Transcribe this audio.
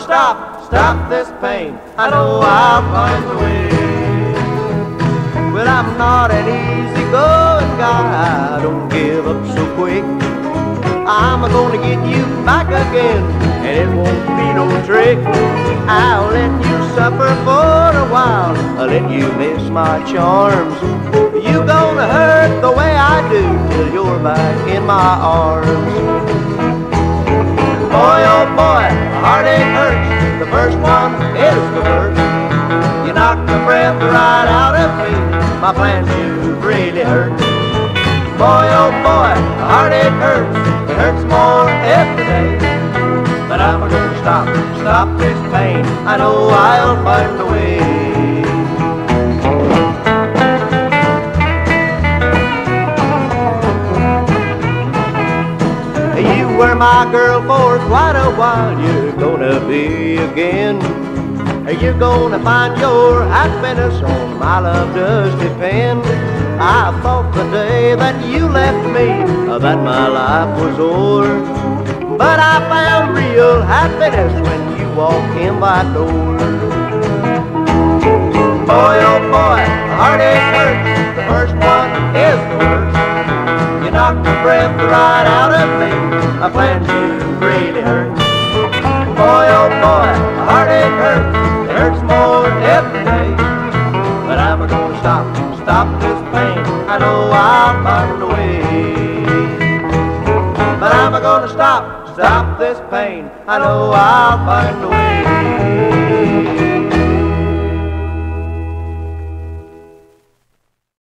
stop, stop this pain. I know I'll find a way. Well, I'm not an easy-going guy. I don't give up so quick. I'm gonna get you back again, and it won't be no trick. I'll let you suffer for a while. I'll let you miss my charms. You gonna hurt the way I do till you're back in my arms. Heartache hurts. The first one is the worst. You knock the breath right out of me. My plans you really hurt. Boy, oh boy, a heartache hurts. It hurts more every day. But I'm gonna stop, stop this pain. I know I'll find a way. Were my girl for quite a while. You're gonna be again. You're gonna find your happiness on my love does depend. I thought the day that you left me uh, that my life was o'er. But I found real happiness when you walked in my door. Boy, oh boy, the heartache hurts. The first one is the worst. You knocked the breath right out of me. My plans you really hurt. Boy, oh boy, the heartache hurts. It hurts more every day. But I'm gonna stop, stop this pain. I know I'll find a way. But I'm gonna stop, stop this pain. I know I'll find a way.